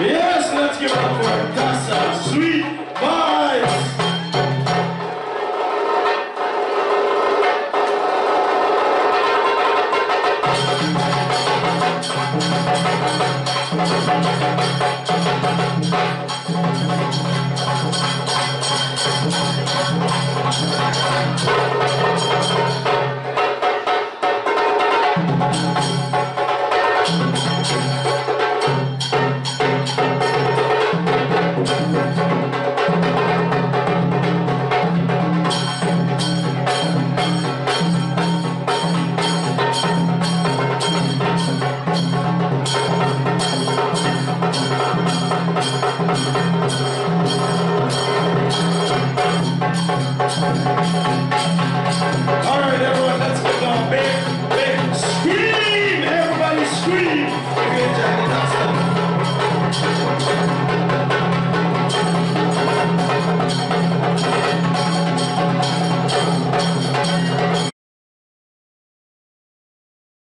Yes, let's give up for Casa Sweet Vibes! Thank Thank you.